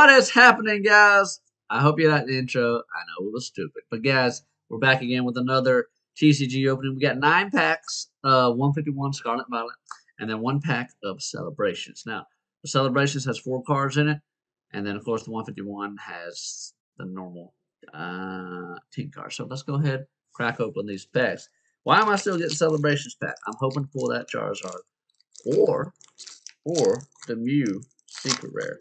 What is happening, guys? I hope you liked the intro. I know it was stupid. But, guys, we're back again with another TCG opening. We got nine packs, uh, 151 Scarlet Violet, and then one pack of Celebrations. Now, the Celebrations has four cards in it, and then, of course, the 151 has the normal uh, 10 cards. So, let's go ahead crack open these packs. Why am I still getting Celebrations pack? I'm hoping for that Charizard or, or the Mew Secret Rare.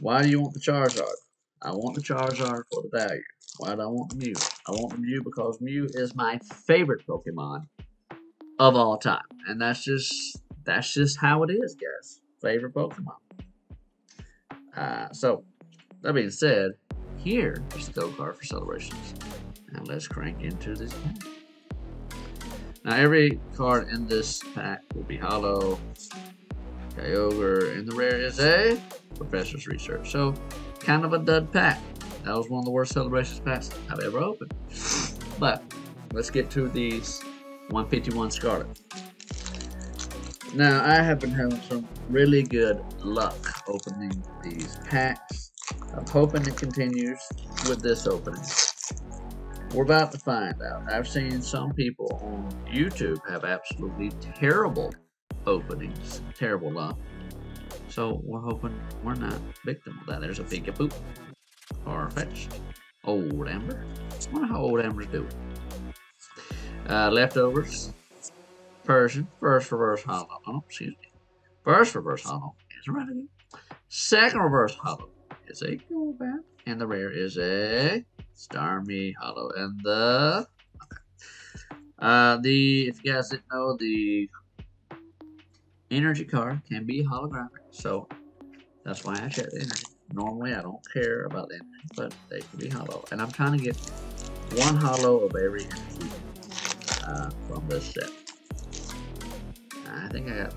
Why do you want the Charizard? I want the Charizard for the value. Why do I want the Mew? I want the Mew because Mew is my favorite Pokemon of all time. And that's just that's just how it is, guys. Favorite Pokemon. Uh, so, that being said, here is the go card for celebrations. Now let's crank into this pack. Now every card in this pack will be hollow. Kyogre, and the rare is a Professor's Research. So, kind of a dud pack. That was one of the worst celebrations packs I've ever opened. But, let's get to these 151 Scarlet. Now, I have been having some really good luck opening these packs. I'm hoping it continues with this opening. We're about to find out. I've seen some people on YouTube have absolutely terrible openings. Terrible luck. So we're hoping we're not victim of that. There's a Peekaboo. Farfetch'd. Old Amber. I wonder how old Amber's doing. Uh, leftovers. Persian. First reverse hollow. Oh, excuse me. First reverse hollow is a renegade. Second reverse hollow is a Golbat. And the rare is a Starmie hollow. And the... Uh, the, if you guys didn't know, the energy card can be holographic. So that's why I check the energy. Normally I don't care about the energy, but they can be hollow. And I'm trying to get one hollow of every energy uh, from this set. I think I got,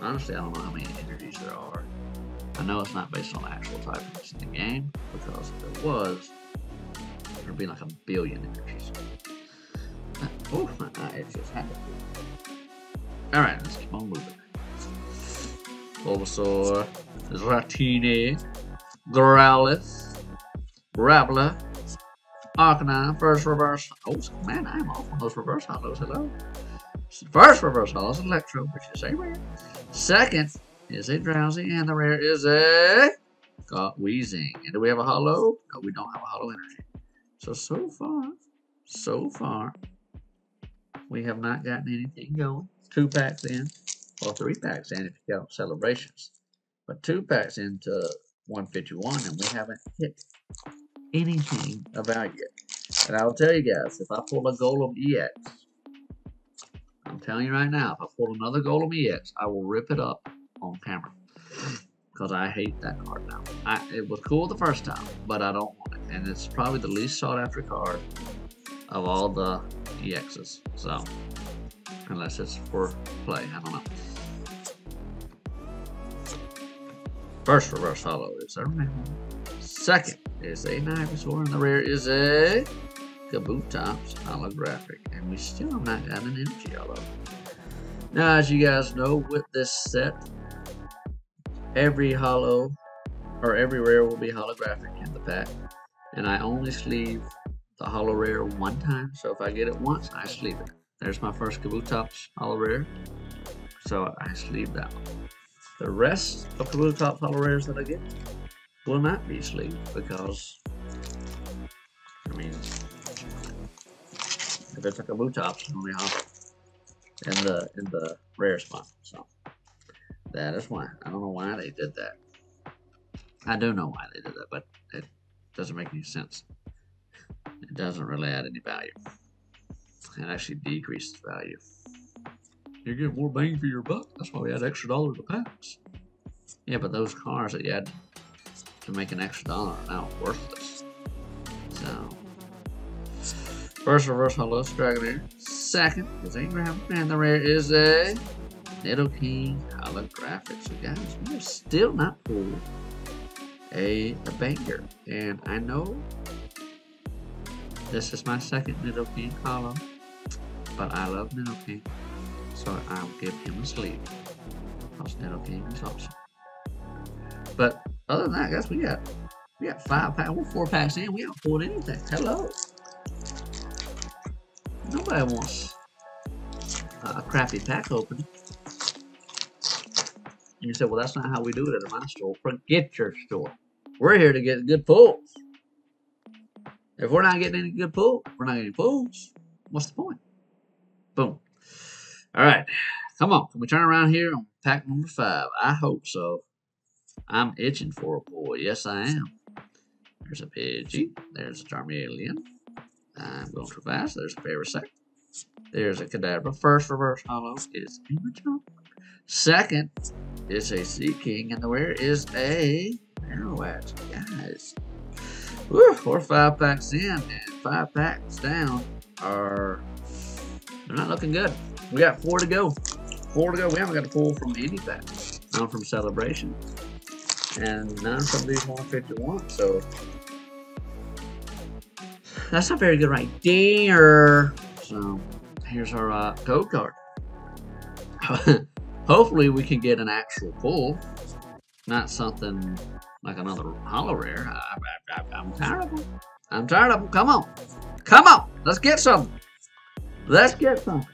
honestly I don't know how many energies there are. I know it's not based on actual typings in the game, because if it was, there'd be like a billion energies. Oh, my eye just happened. Alright, let's keep on moving. Bulbasaur, Dratini, Growlithe, Rabbler, Arcanine, first reverse. Oh, man, I'm off on those reverse hollows. Hello. First reverse hollow is Electrode, which is a rare. Second is a Drowzee, and the rare is a got Weezing. And do we have a hollow? No, we don't have a hollow energy. So, so far, so far, we have not gotten anything going two packs in, or three packs in if you count celebrations. But two packs into 151 and we haven't hit anything of value yet. And I'll tell you guys, if I pull a Golem EX, I'm telling you right now, if I pull another Golem EX, I will rip it up on camera. Because I hate that card now. I, it was cool the first time, but I don't want it. And it's probably the least sought after card of all the EXs. So, unless it's for play. I don't know. First reverse hollow is a. Second is a Ivysaur, and the rare is a Kabutops holographic. And we still have not got an energy hollow. Now, as you guys know, with this set, every hollow or every rare will be holographic in the pack. And I only sleeve the hollow rare one time. So if I get it once, I sleeve it. There's my first Kabutops Hollow Rare. So I sleeve that one. The rest of Kabutops Hollow Rares that I get will not be sleeved because, I mean, if it's a Kabutops, it's only hollow in the, in the rare spot. So that is why. I don't know why they did that. I do know why they did that, but it doesn't make any sense. It doesn't really add any value and actually decrease the value. You get more bang for your buck. That's why we add extra dollar to packs. Yeah, but those cars that you had to make an extra dollar are now worthless. So, first reverse hollow Dragonair. Second is a grab, and the rare is a Nidoking holographic. So, guys, we are still not pulled a, a banger. And I know this is my second Nidoking hollow. But I love Nidoking, so I'll give him a sleeve. Because Nidoking is awesome. But other than that, guys, we got we got five packs. We're four packs in. We haven't pulled anything. Hello. Nobody wants a crappy pack opening. And you said, well, that's not how we do it at my store. Forget your store. We're here to get good pulls. If we're not getting any good pulls, we're not getting pulls. What's the point? Boom. All right. Come on. Can we turn around here on pack number five? I hope so. I'm itching for a boy. Yes, I am. There's a Pidgey. There's a Charmeleon. I'm going too fast. There's a Parasect. There's a Kadabra. First reverse hollow is Imagine. Second is a Seaking. And the where is a Arrowhead? Guys. Four five packs in and five packs down are they're not looking good. We got four to go. Four to go. We haven't got a pull from any pack. None from Celebration. And none from these 151. So that's not very good right there. So here's our uh, code card. Hopefully we can get an actual pull, not something like another hollow rare. I, am tired of them. I'm tired of them. Come on. Come on. Let's get some. Let's get some.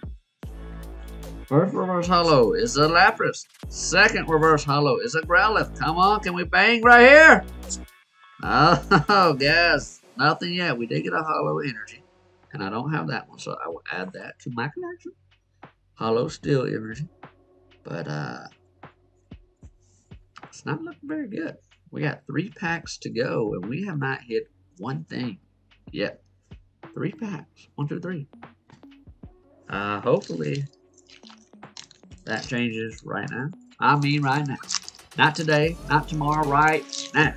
First reverse hollow is a Lapras. Second reverse hollow is a Growlithe. Come on, can we bang right here? Oh, guys. Nothing yet. We did get a hollow energy. And I don't have that one, so I will add that to my collection. Hollow steel energy. But uh it's not looking very good. We got three packs to go, and we have not hit one thing yet. Three packs. One, two, three. Uh hopefully that changes right now. I mean right now. Not today, not tomorrow, right now.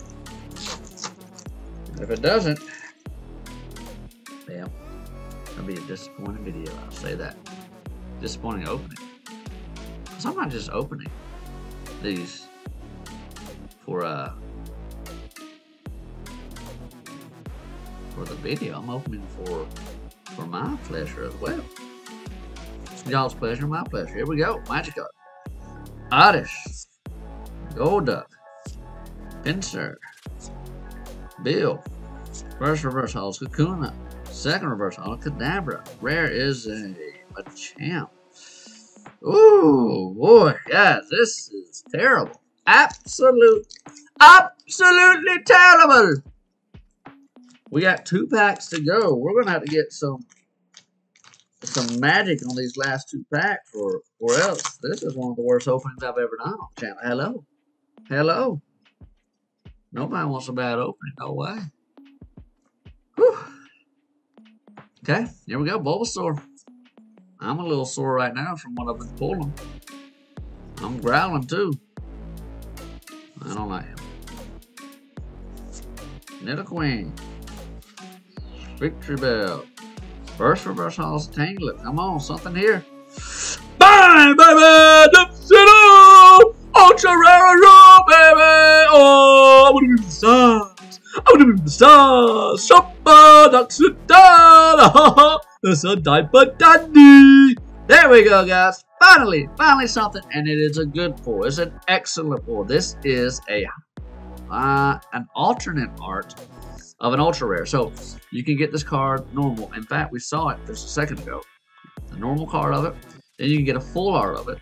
If it doesn't, well, it'll be a disappointing video. I'll say that. Disappointing opening. Because I'm not just opening these for uh for the video. I'm opening for for my pleasure as well. Y'all's pleasure, my pleasure. Here we go. Magic Magikarp. Oddish. Golduck. Pinsir. Bill. First reverse holo Kakuna. Second reverse holo Kadabra. Rare is a a champ. Ooh, boy, guys, this is terrible. Absolute, absolutely terrible. We got two packs to go. We're gonna have to get some some magic on these last two packs, or or else this is one of the worst openings I've ever done on channel. Hello, hello. Nobody wants a bad opening. No way. Whew. Okay, here we go. Bulbasaur. I'm a little sore right now from what I've been pulling. I'm growling too. I don't like him. Nidoqueen. Victreebel. First reverse hollows Tangela. Come on, something here. Bang, baby! Dips it up! Ultra rare baby! Oh, I want to be the stars. I want to be the stars. Shopper, down. That's a diaper daddy. There we go, guys. Finally, finally something, and it is a good pull. It's an excellent pull. This is a uh, an alternate art of an ultra rare. So you can get this card normal. In fact, we saw it just a second ago. The normal card of it. Then you can get a full art of it.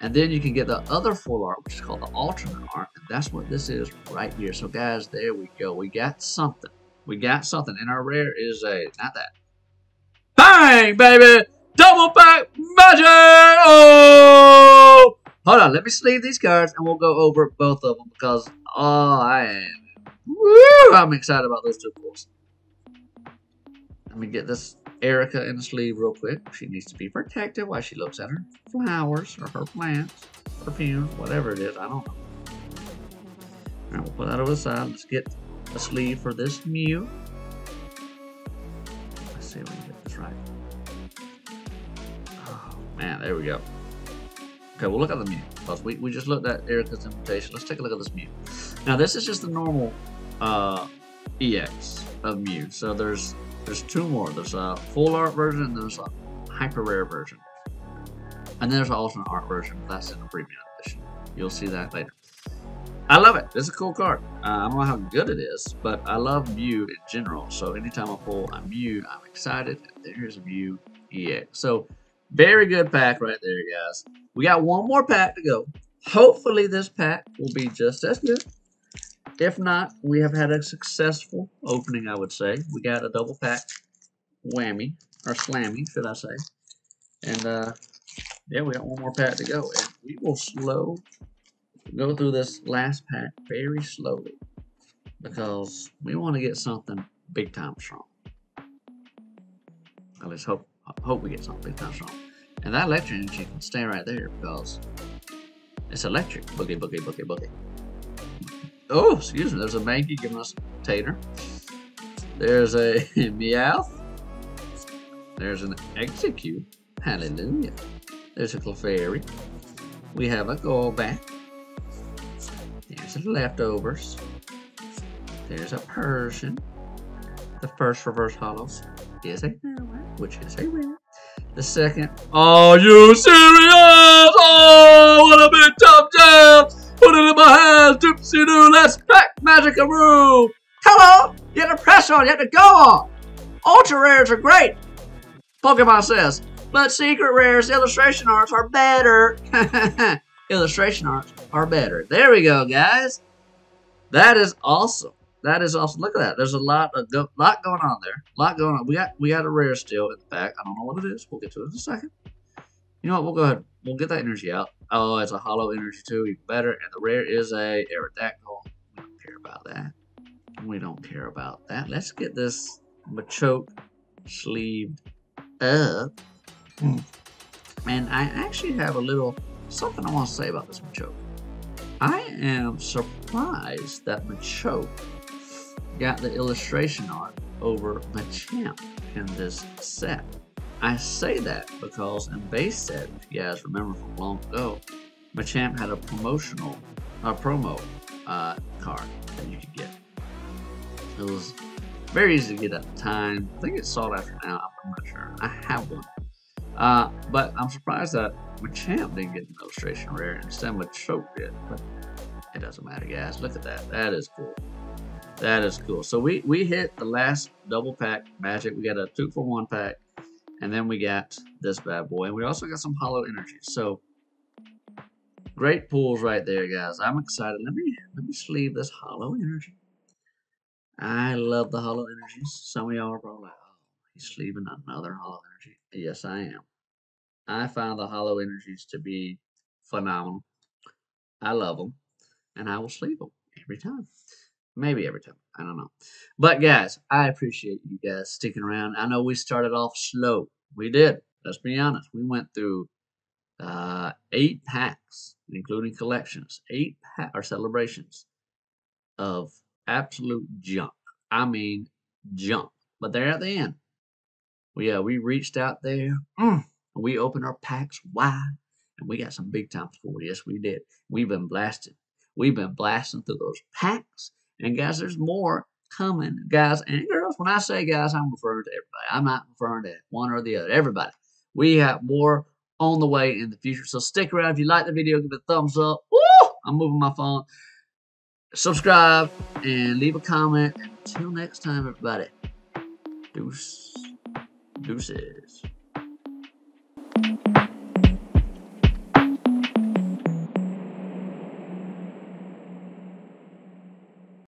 And then you can get the other full art, which is called the alternate art. And that's what this is right here. So guys, there we go. We got something. We got something. And our rare is a, not that. Bang, baby! Double pack magic! On, let me sleeve these cards and we'll go over both of them because, oh, I am Woo! I'm excited about those two pulls. Let me get this Erika in the sleeve real quick. She needs to be protected while she looks at her flowers or her plants, perfume, whatever it is. I don't know. Alright, we'll put that over the side. Let's get a sleeve for this Mew. Let's see if we can get this right. Oh, man, there we go. Okay, we'll look at the Mew. Because we, we just looked at Erika's invitation. Let's take a look at this Mew. Now, this is just the normal uh, EX of Mew. So there's there's two more. There's a full art version and there's a hyper rare version. And then there's an alternate art version. That's in the premium edition. You'll see that later. I love it. It's a cool card. Uh, I don't know how good it is, but I love Mew in general. So anytime I pull a Mew, I'm excited. There's a Mew EX. So very good pack right there, guys. We got one more pack to go. Hopefully this pack will be just as good. If not, we have had a successful opening, I would say. We got a double pack whammy, or slammy, should I say. And, uh, yeah, we got one more pack to go. And we will slow, go through this last pack very slowly. Because we want to get something big time strong. Least hope, hope we get something big time strong. And that electric energy can stay right there because it's electric. Boogie, boogie, boogie, boogie. Oh, excuse me. There's a Mankey giving us a tater. There's a Meowth. There's an Exeggcute. Hallelujah. There's a Clefairy. We have a Golbat. There's the leftovers. There's a Persian. The first reverse hollows is a which is a rare. The second, are you serious? Oh, what a big top jam! Put it in my hands, doopsie doo, let's pack crack Magikaroo! Come on! You have to press on, you have to go on! Ultra rares are great! Pokemon says, but secret rares, illustration arts are better. illustration arts are better. There we go, guys. That is awesome. That is awesome. Look at that. There's a lot of go lot going on there. A lot going on. We got we got a rare still in the back. I don't know what it is. We'll get to it in a second. You know what? We'll go ahead. We'll get that energy out. Oh, it's a hollow energy too. Even better. And the rare is a Aerodactyl. We don't care about that. We don't care about that. Let's get this Machoke sleeved up. Hmm. And I actually have a little something I want to say about this Machoke. I am surprised that Machoke got the illustration art over Machamp in this set. I say that because in base set, if you guys remember from long ago, Machamp had a promotional, a promo uh, card that you could get. It was very easy to get at the time. I think it's sought after now. I'm not sure. I have one. Uh, but I'm surprised that Machamp didn't get an illustration rare instead Machoke did. But it doesn't matter, guys. Look at that. That is cool. That is cool. So we, we hit the last double pack magic. We got a two for one pack. And then we got this bad boy. And we also got some hollow energy. So great pulls right there, guys. I'm excited. Let me let me sleeve this hollow energy. I love the hollow energies. Some of y'all are probably like, oh, he's sleeving another hollow energy. Yes, I am. I find the hollow energies to be phenomenal. I love them. And I will sleeve them every time. Maybe every time. I don't know. But guys, I appreciate you guys sticking around. I know we started off slow. We did. Let's be honest. We went through uh, eight packs, including collections, eight pack or celebrations of absolute junk. I mean, junk. But they're at the end. Yeah, we reached out there. Mm, we opened our packs wide, and we got some big time for Yes, we did. We've been blasted. We've been blasting through those packs and guys, there's more coming, guys and girls. When I say guys, I'm referring to everybody. I'm not referring to one or the other. Everybody. We have more on the way in the future. So stick around. If you like the video, give it a thumbs up. Woo! I'm moving my phone. Subscribe and leave a comment. Until next time, everybody. Deuce. Deuces.